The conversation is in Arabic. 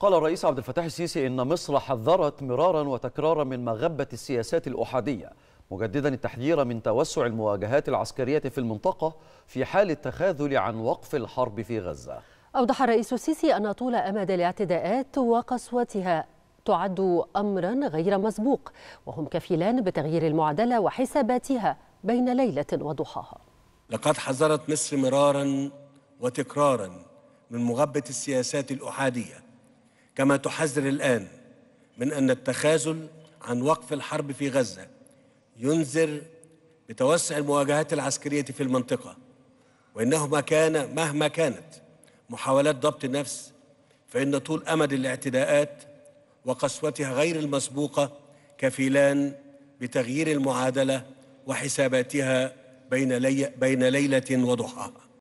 قال الرئيس عبد الفتاح السيسي إن مصر حذرت مرارا وتكرارا من مغبة السياسات الأحادية مجددا التحذير من توسع المواجهات العسكرية في المنطقة في حال التخاذل عن وقف الحرب في غزة. أوضح الرئيس السيسي أن طول أمد الاعتداءات وقسوتها تعد أمرا غير مسبوق وهم كفيلان بتغيير المعادلة وحساباتها بين ليلة وضحاها. لقد حذرت مصر مرارا وتكرارا من مغبة السياسات الأحادية كما تحذر الآن من أن التخاذل عن وقف الحرب في غزة ينذر بتوسع المواجهات العسكرية في المنطقة وإنه ما كان مهما كانت محاولات ضبط النفس فإن طول أمد الاعتداءات وقسوتها غير المسبوقة كفيلان بتغيير المعادلة وحساباتها بين, لي بين ليلة وضحاها.